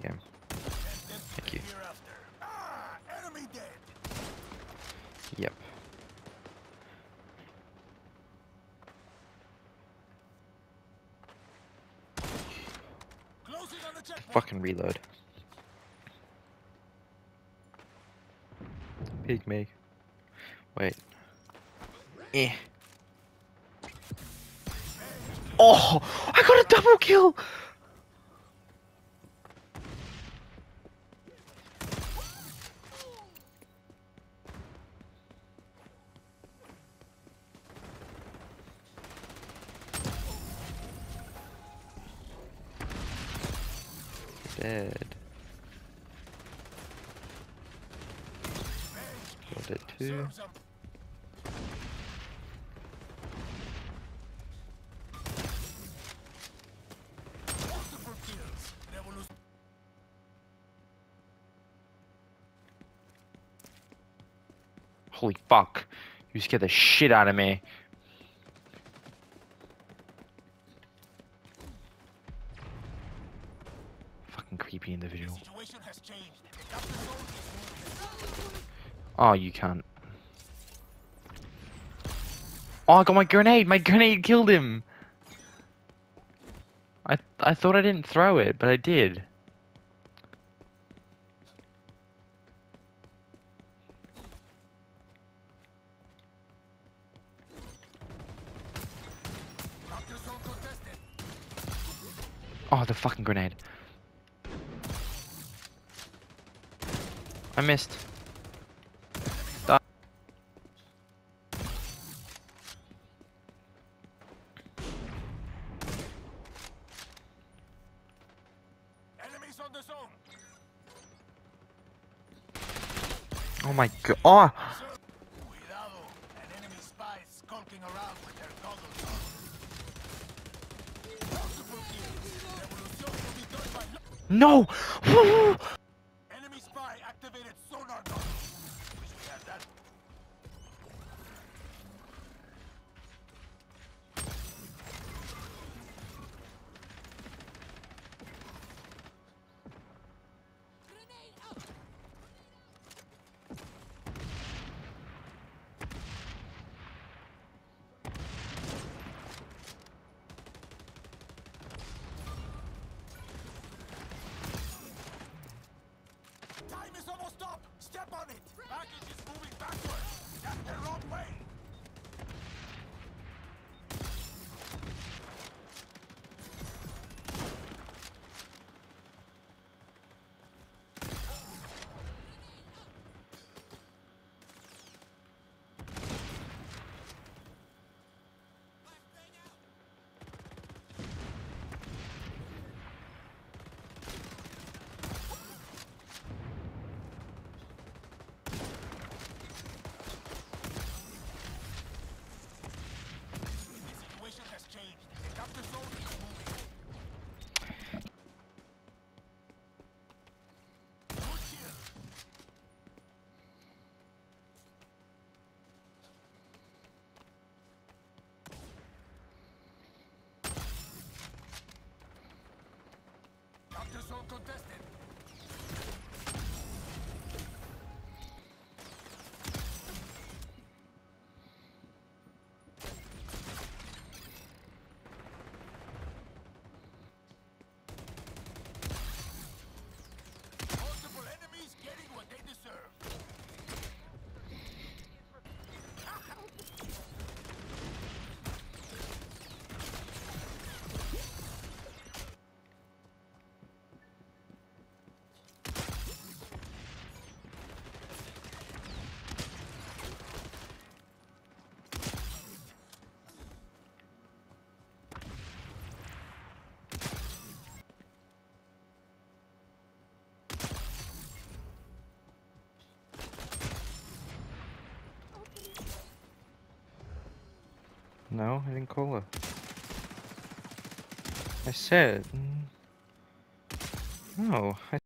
Game. Thank you. Yep. Fucking reload. Peek me. Wait. Eh. Oh! I got a double kill! Dead. Killed it. Holy fuck. You scared the shit out of me. Is moving. Oh, ah, you can't. Oh, I got my grenade! My grenade killed him! I I thought I didn't throw it, but I did. Capture zone contested. Oh, the fucking grenade. I missed. Die. Enemies on the zone. Oh my god. Oh! Cuidado. No, I didn't call her. I said. mm, No, I